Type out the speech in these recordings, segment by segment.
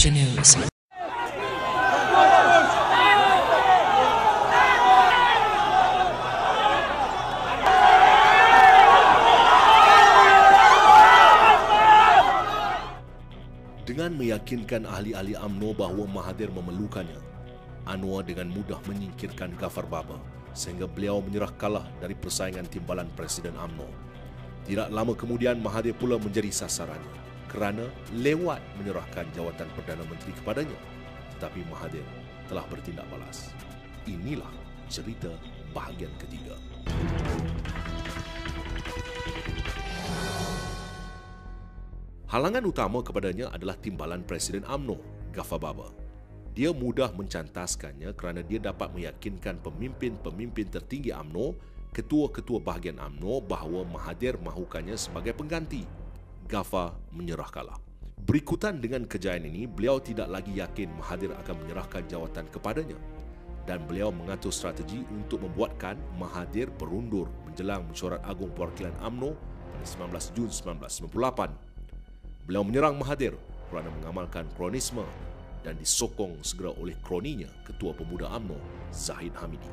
Malaysia News. Dengan meyakinkan ahli-ahli AMNO bahawa Mahathir memerlukannya, Anwar dengan mudah menyingkirkan Gafar Baba sehingga beliau menyerah kalah dari persaingan timbalan Presiden AMNO. Tidak lama kemudian Mahathir pula menjadi sasarannya kerana lewat menyerahkan jawatan Perdana Menteri kepadanya. Tetapi Mahathir telah bertindak balas. Inilah cerita bahagian ketiga. Halangan utama kepadanya adalah timbalan Presiden AMNO, Ghaffar Baba. Dia mudah mencantaskannya kerana dia dapat meyakinkan pemimpin-pemimpin tertinggi AMNO, ketua-ketua bahagian AMNO bahawa Mahathir mahukannya sebagai pengganti. Ghaffar menyerah kalah. Berikutan dengan kejayaan ini, beliau tidak lagi yakin Mahathir akan menyerahkan jawatan kepadanya dan beliau mengatur strategi untuk membuatkan Mahathir berundur menjelang mesyuarat agung perwakilan AMNO pada 19 Jun 1998. Beliau menyerang Mahathir kerana mengamalkan kronisme dan disokong segera oleh kroninya Ketua Pemuda AMNO, Zahid Hamidi.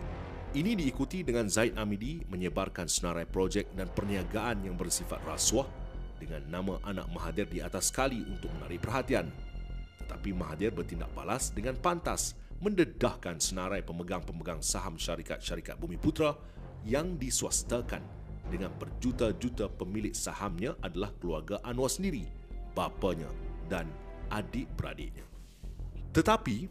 Ini diikuti dengan Zahid Hamidi menyebarkan senarai projek dan perniagaan yang bersifat rasuah dengan nama anak Mahathir di atas sekali untuk menarik perhatian. Tetapi Mahathir bertindak balas dengan pantas mendedahkan senarai pemegang-pemegang saham syarikat-syarikat Bumi Putra yang diswastakan dengan berjuta-juta pemilik sahamnya adalah keluarga Anwar sendiri bapanya dan adik-beradiknya. Tetapi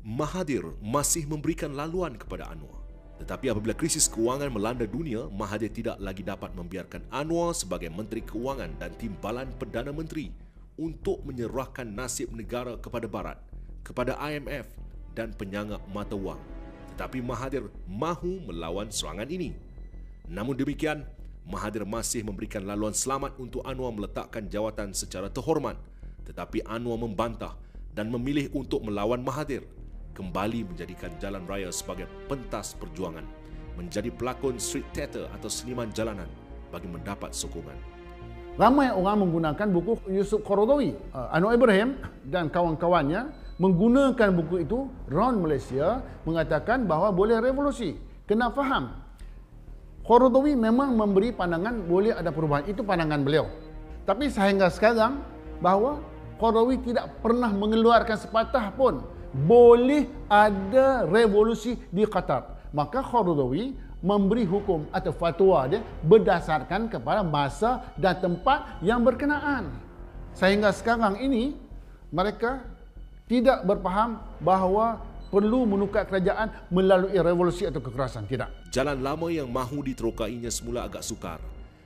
Mahathir masih memberikan laluan kepada Anwar. Tetapi apabila krisis kewangan melanda dunia, Mahathir tidak lagi dapat membiarkan Anwar sebagai Menteri Kewangan dan timbalan Perdana Menteri untuk menyerahkan nasib negara kepada Barat, kepada IMF dan penyangga mata wang. Tetapi Mahathir mahu melawan serangan ini. Namun demikian, Mahathir masih memberikan laluan selamat untuk Anwar meletakkan jawatan secara terhormat tetapi Anwar membantah dan memilih untuk melawan Mahathir kembali menjadikan jalan raya sebagai pentas perjuangan menjadi pelakon street theater atau seniman jalanan bagi mendapat sokongan Ramai orang menggunakan buku Yusuf Qaradawi. Uh, Anwar Ibrahim dan kawan-kawannya menggunakan buku itu round Malaysia mengatakan bahawa boleh revolusi. Kena faham Qaradawi memang memberi pandangan boleh ada perubahan. Itu pandangan beliau. Tapi sehingga sekarang bahawa Qaradawi tidak pernah mengeluarkan sepatah pun boleh ada revolusi di Qatar. Maka Qaradawi memberi hukum atau fatwa dia berdasarkan kepada masa dan tempat yang berkenaan. Sehingga sekarang ini mereka tidak berfaham bahawa perlu menukar kerajaan melalui revolusi atau kekerasan. Tidak. Jalan lama yang mahu diterokainya semula agak sukar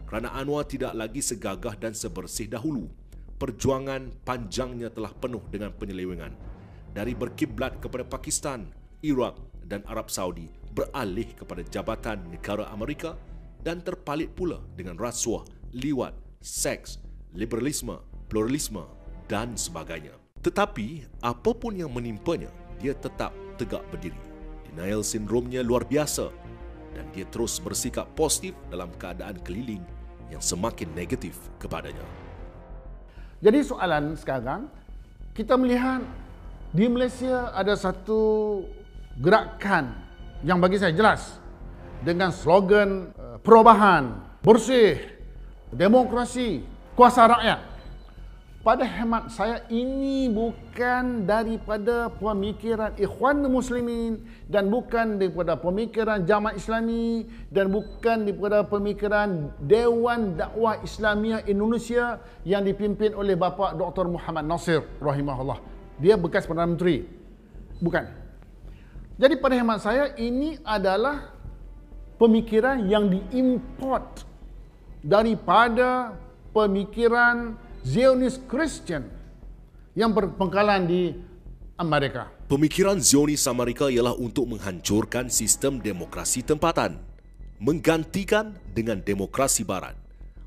kerana Anwar tidak lagi segagah dan sebersih dahulu. Perjuangan panjangnya telah penuh dengan penyelewengan. Dari berkiblat kepada Pakistan, Iraq dan Arab Saudi beralih kepada Jabatan Negara Amerika dan terpalit pula dengan rasuah, liwat, seks, liberalisme, pluralisme dan sebagainya. Tetapi apapun yang menimpanya, dia tetap tegak berdiri. Denial sindromnya luar biasa dan dia terus bersikap positif dalam keadaan keliling yang semakin negatif kepadanya. Jadi soalan sekarang, kita melihat di Malaysia ada satu gerakan yang bagi saya jelas dengan slogan eh, perubahan, bersih, demokrasi, kuasa rakyat pada hemat saya ini bukan daripada pemikiran ikhwan muslimin dan bukan daripada pemikiran jamaah islami dan bukan daripada pemikiran Dewan Dakwah Islamiah Indonesia yang dipimpin oleh bapa Dr. Muhammad Nasir rahimahullah. Dia bekas Perdana Menteri. Bukan. Jadi pada hemat saya ini adalah pemikiran yang diimport daripada pemikiran Zionist Christian yang berpengkalan di Amerika. Pemikiran Zionis Amerika ialah untuk menghancurkan sistem demokrasi tempatan, menggantikan dengan demokrasi barat,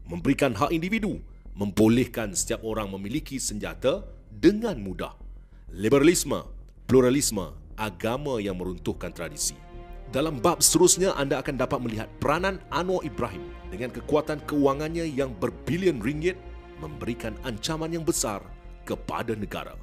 memberikan hak individu, membolehkan setiap orang memiliki senjata dengan mudah. Liberalisme, pluralisme, agama yang meruntuhkan tradisi. Dalam bab seterusnya anda akan dapat melihat peranan Anwar Ibrahim dengan kekuatan keuangannya yang berbilion ringgit memberikan ancaman yang besar kepada negara.